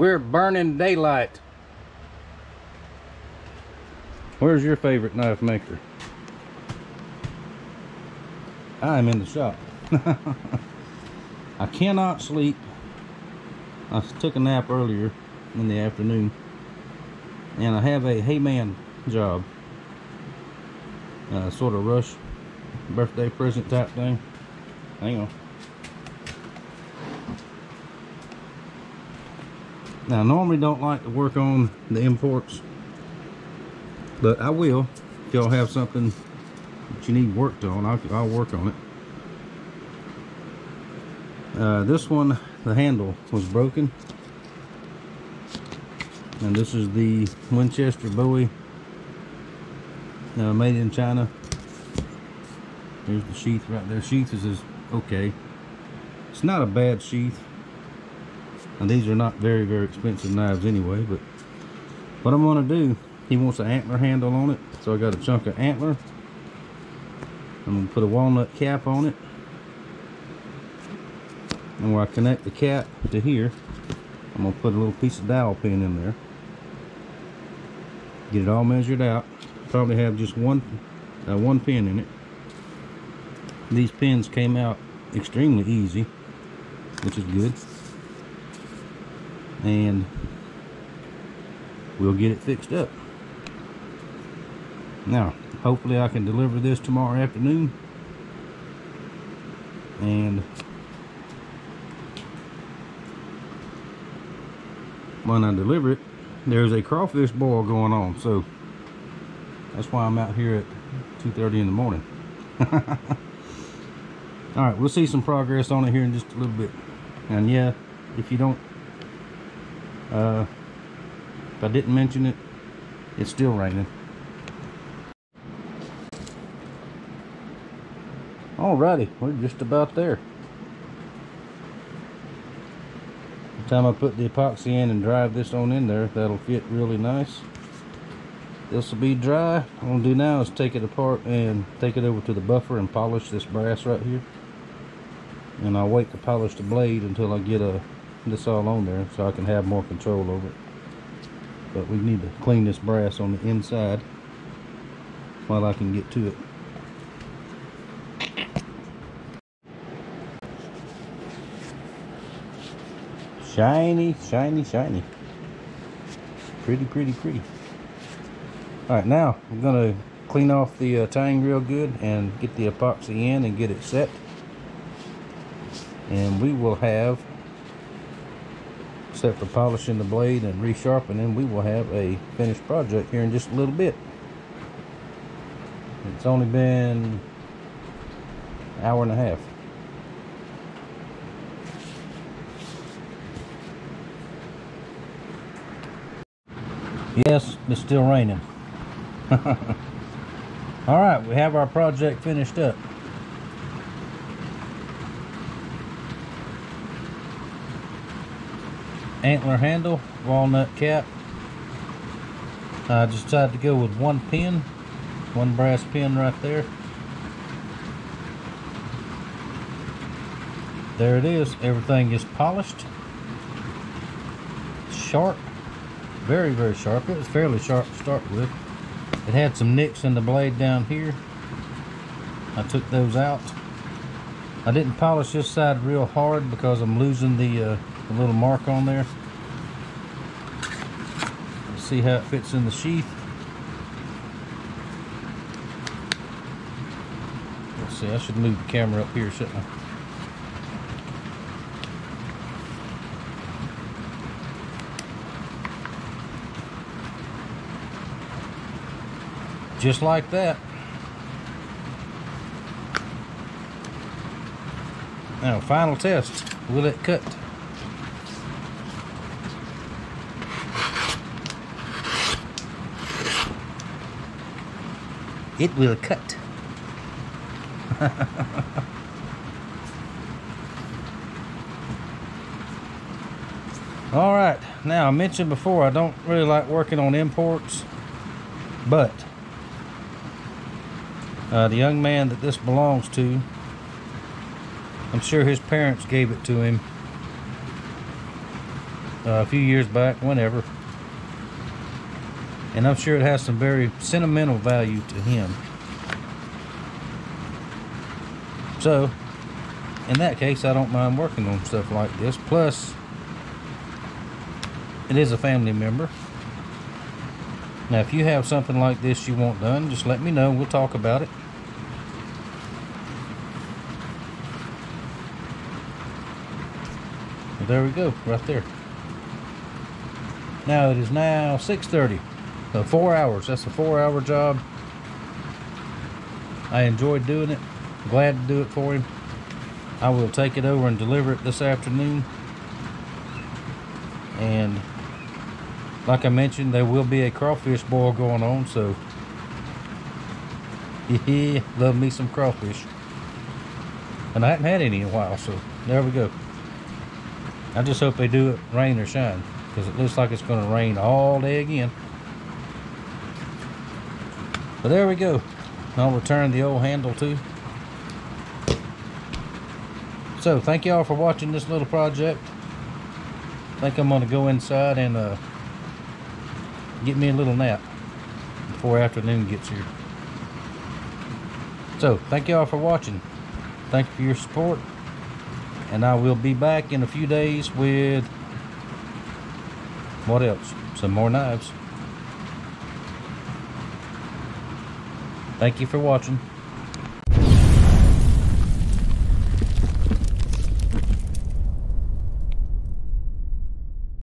We're burning daylight. Where's your favorite knife maker? I'm in the shop. I cannot sleep. I took a nap earlier in the afternoon. And I have a hey man job. Uh, sort of rush birthday present type thing. Hang on. Now, I normally don't like to work on the imports, but I will. If y'all have something that you need worked on, I'll, I'll work on it. Uh, this one, the handle was broken. And this is the Winchester Bowie uh, made in China. Here's the sheath right there. Sheath is, is okay. It's not a bad sheath. And these are not very, very expensive knives anyway, but what I'm gonna do, he wants an antler handle on it. So I got a chunk of antler. I'm gonna put a walnut cap on it. And where I connect the cap to here, I'm gonna put a little piece of dowel pin in there. Get it all measured out. Probably have just one, uh, one pin in it. These pins came out extremely easy, which is good and we'll get it fixed up. Now, hopefully I can deliver this tomorrow afternoon. And when I deliver it, there's a crawfish boil going on. So that's why I'm out here at 2.30 in the morning. All right, we'll see some progress on it here in just a little bit. And yeah, if you don't uh, if I didn't mention it, it's still raining. Alrighty, we're just about there. By The time I put the epoxy in and drive this on in there, that'll fit really nice. This will be dry. What I'm gonna do now is take it apart and take it over to the buffer and polish this brass right here. And I'll wait to polish the blade until I get a this all on there so I can have more control over it. But we need to clean this brass on the inside while I can get to it. Shiny, shiny, shiny. Pretty, pretty, pretty. Alright, now I'm to clean off the uh, tang real good and get the epoxy in and get it set. And we will have except for polishing the blade and resharpening, we will have a finished project here in just a little bit. It's only been an hour and a half. Yes, it's still raining. All right, we have our project finished up. Antler handle, walnut cap. I just decided to go with one pin, one brass pin right there. There it is. Everything is polished. Sharp. Very, very sharp. It was fairly sharp to start with. It had some nicks in the blade down here. I took those out. I didn't polish this side real hard because I'm losing the uh, a little mark on there. Let's see how it fits in the sheath. Let's see, I should move the camera up here, shouldn't I? Just like that. Now, final test. Will it cut? it will cut. All right, now I mentioned before I don't really like working on imports, but uh, the young man that this belongs to, I'm sure his parents gave it to him. uh, a few years back, whenever. And I'm sure it has some very sentimental value to him. So, in that case, I don't mind working on stuff like this. Plus, it is a family member. Now, if you have something like this you want done, just let me know. We'll talk about it. There we go, right there. Now it is now 6:30. So uh, four hours. That's a four-hour job. I enjoyed doing it. Glad to do it for him. I will take it over and deliver it this afternoon. And like I mentioned, there will be a crawfish boil going on, so yeah, love me some crawfish. And I haven't had any in a while, so there we go. I just hope they do it rain or shine, because it looks like it's going to rain all day again. But there we go. I'll return the old handle too. So thank y'all for watching this little project. I think I'm gonna go inside and uh, get me a little nap before afternoon gets here. So thank y'all for watching. Thank you for your support. And I will be back in a few days with what else? Some more knives. Thank you for watching.